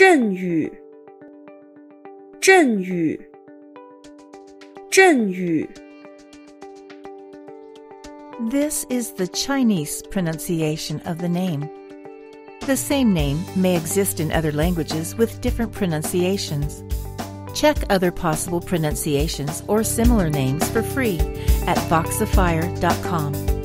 振宇，振宇，振宇。This is the Chinese pronunciation of the name. The same name may exist in other languages with different pronunciations. Check other possible pronunciations or similar names for free at voxifier.com.